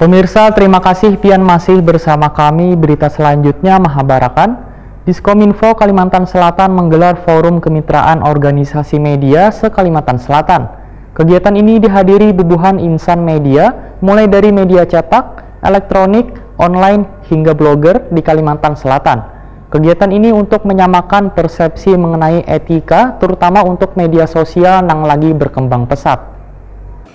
Pemirsa, terima kasih Pian masih bersama kami. Berita selanjutnya Mahabarakan. Diskominfo Kalimantan Selatan menggelar forum kemitraan organisasi media se-Kalimantan Selatan. Kegiatan ini dihadiri bubuhan insan media, mulai dari media cetak, elektronik, online, hingga blogger di Kalimantan Selatan. Kegiatan ini untuk menyamakan persepsi mengenai etika, terutama untuk media sosial yang lagi berkembang pesat.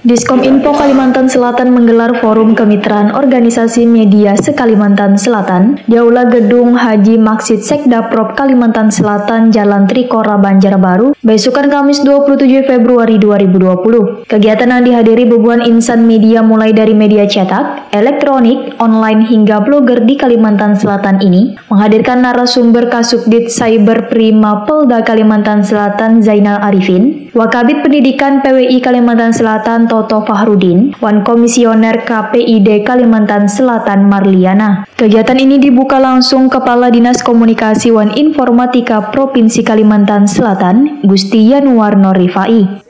Diskom Info Kalimantan Selatan menggelar forum kemitraan organisasi media se-Kalimantan Selatan di Aula Gedung Haji Maksid Sekda Prop Kalimantan Selatan Jalan Trikora Banjarbaru besokan Kamis 27 Februari 2020. Kegiatan yang dihadiri bebuan insan media mulai dari media cetak, elektronik, online hingga blogger di Kalimantan Selatan ini menghadirkan narasumber Kasubdit Cyber Prima Polda Kalimantan Selatan Zainal Arifin, Wakabit Pendidikan PWI Kalimantan Selatan Toto Fahrudin, Wan Komisioner KPID Kalimantan Selatan Marliana. Kegiatan ini dibuka langsung Kepala Dinas Komunikasi Wan Informatika Provinsi Kalimantan Selatan, Gusti Yanuar Norifai.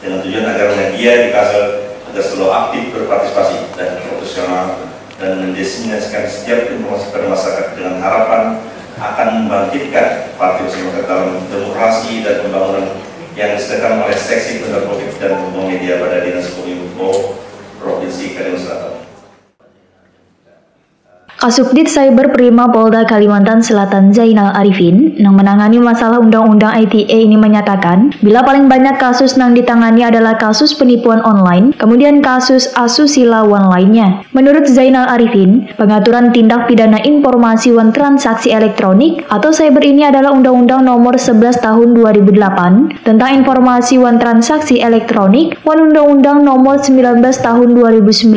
dengan tujuan agar media di Kasel agar selalu aktif berpartisipasi dan profesional dan mendesimasikan setiap informasi pada masyarakat dengan harapan akan membangkitkan partisipasi dalam demokrasi dan pembangunan yang disediakan oleh seksi Covid dan media pada Dinas Kominfo Provinsi Kalimantan Selatan. Kasubdit Cyber Prima Polda Kalimantan Selatan Zainal Arifin yang menangani masalah Undang-Undang ITE ini menyatakan bila paling banyak kasus yang ditangani adalah kasus penipuan online, kemudian kasus asusila wan lainnya. Menurut Zainal Arifin, pengaturan tindak pidana informasi wan transaksi elektronik atau cyber ini adalah Undang-Undang Nomor 11 Tahun 2008 tentang informasi wan transaksi elektronik wan Undang-Undang Nomor 19 Tahun 2019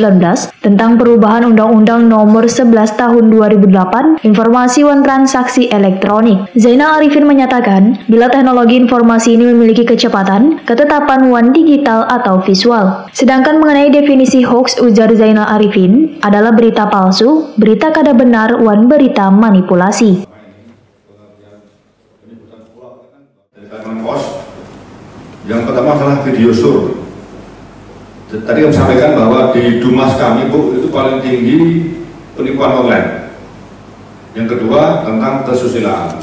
tentang perubahan Undang-Undang Nomor 11 tahun 2008 informasi wan transaksi elektronik. Zainal Arifin menyatakan, bila teknologi informasi ini memiliki kecepatan, ketetapan wan digital atau visual. Sedangkan mengenai definisi hoax ujar Zainal Arifin adalah berita palsu, berita kada benar, wan berita manipulasi. Yang pertama adalah video sur. Tadi kami sampaikan bahwa di Dumas kami Bu itu paling tinggi penipuan online. Yang kedua tentang kesusilaan.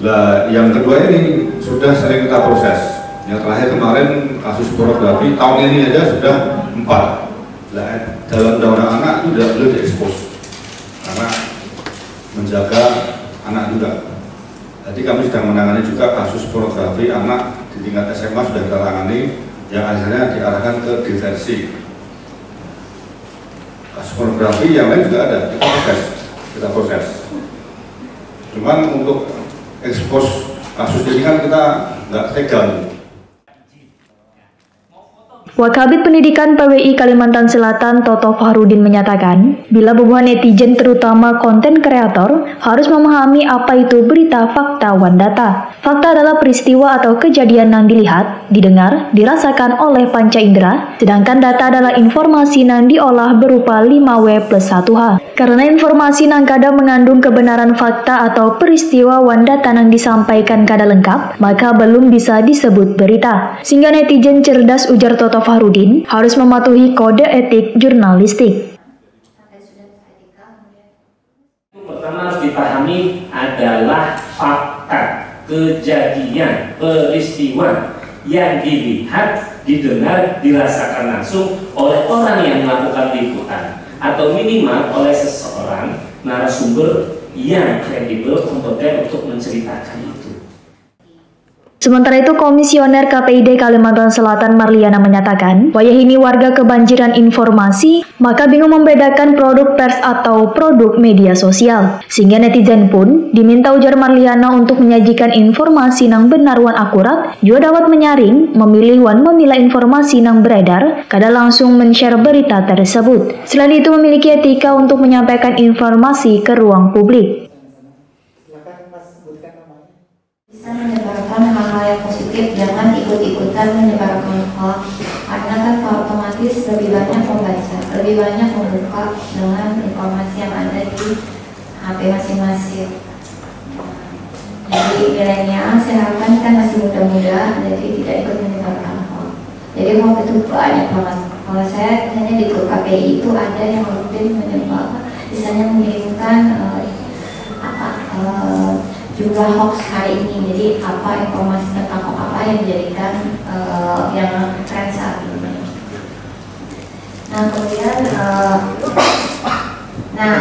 Nah, yang kedua ini sudah sering kita proses. Yang terakhir kemarin kasus pornografi tahun ini aja sudah empat. Nah, dalam undang-undang anak itu tidak boleh diekspos karena menjaga anak juga. Jadi kami sedang menangani juga kasus pornografi anak di tingkat SMA sudah kita tangani yang akhirnya diarahkan ke diversi kasus pornografi yang lain juga ada. Kita proses. Kita proses. Cuman untuk ekspos kasus ini kan kita nggak tegang Wakabit Pendidikan PWI Kalimantan Selatan Toto Fahrudin menyatakan, bila bebuhan netizen terutama konten kreator harus memahami apa itu berita fakta wan data. Fakta adalah peristiwa atau kejadian yang dilihat, didengar, dirasakan oleh panca indera, sedangkan data adalah informasi yang diolah berupa 5W plus 1H. Karena informasi yang kadang mengandung kebenaran fakta atau peristiwa wan data yang disampaikan kada lengkap, maka belum bisa disebut berita. Sehingga netizen cerdas ujar Toto Fahrudin harus mematuhi kode etik jurnalistik. Pertama harus dipahami adalah fakta, kejadian, peristiwa yang dilihat, didengar, dirasakan langsung oleh orang yang melakukan liputan atau minimal oleh seseorang narasumber yang kredibel kompeten untuk menceritakan itu. Sementara itu, Komisioner KPID Kalimantan Selatan Marliana menyatakan, wayah ini warga kebanjiran informasi, maka bingung membedakan produk pers atau produk media sosial. Sehingga netizen pun diminta ujar Marliana untuk menyajikan informasi yang benar wan akurat, juga dapat menyaring, memilih wan memilah informasi yang beredar, kada langsung men-share berita tersebut. Selain itu memiliki etika untuk menyampaikan informasi ke ruang publik. bisa menyebarkan hal-hal positif jangan ikut-ikutan menyebarkan hoax karena kan otomatis lebih banyak membaca lebih banyak membuka dengan informasi yang ada di HP masing-masing. Jadi milenial saya harapkan kan masih muda-muda jadi tidak ikut menyebarkan hoax jadi waktu itu banyak banget. Kalau saya hanya di KPI itu ada yang rutin menyebabkan misalnya mengirimkan uh, apa uh, jumlah hoax hari ini. Jadi apa informasi hoax yang dijadikan uh, yang tren saat ini. Nah kemudian uh, nah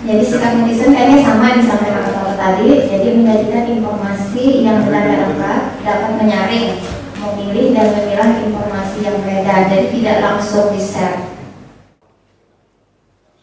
jadi sikap netizen kayaknya sama yang disampaikan kata tadi. Jadi menjadikan informasi yang benar dan lengkap dapat menyaring memilih dan memilah informasi yang beredar. Jadi tidak langsung di share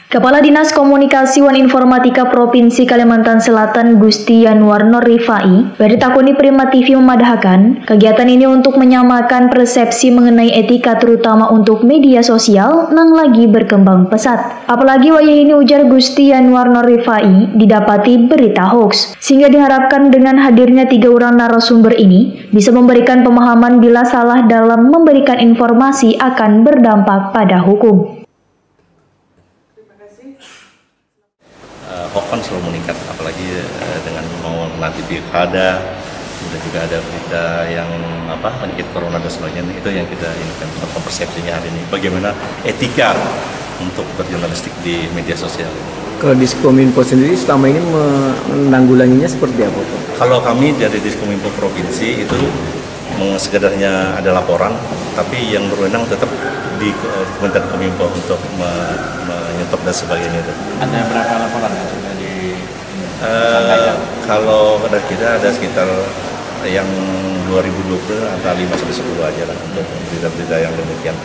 Kepala Dinas Komunikasi Wan Informatika Provinsi Kalimantan Selatan Gusti Yanwarno Rifai dari Takuni Prima TV memadahkan kegiatan ini untuk menyamakan persepsi mengenai etika terutama untuk media sosial nang lagi berkembang pesat. Apalagi wayah ini ujar Gusti Yanwarno Rifai didapati berita hoax sehingga diharapkan dengan hadirnya tiga orang narasumber ini bisa memberikan pemahaman bila salah dalam memberikan informasi akan berdampak pada hukum. Hoax kan selalu meningkat apalagi uh, dengan mau nanti pilkada kemudian juga ada berita yang apa penyakit corona dan sebagainya. Itu yang kita inginkan tentang persepsinya hari ini. Bagaimana etika untuk berjurnalistik di media sosial? Kalau Diskominfo sendiri selama ini menanggulanginya seperti apa Pak? Kalau kami dari Diskominfo Provinsi itu sekedarnya ada laporan, tapi yang berwenang tetap di Kementerian Kominfo untuk menyetop dan sebagainya itu. Ada berapa laporan yang sudah di uh, Kalau dari kita ada sekitar yang 2020 antara 5 sampai 10 aja lah untuk berita-berita yang demikian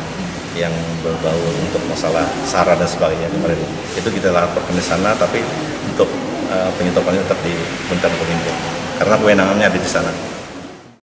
yang berbau untuk masalah sara dan sebagainya kemarin itu kita laporkan di sana tapi untuk uh, penyetopannya tetap di Kementerian Kominfo karena kewenangannya ada di sana.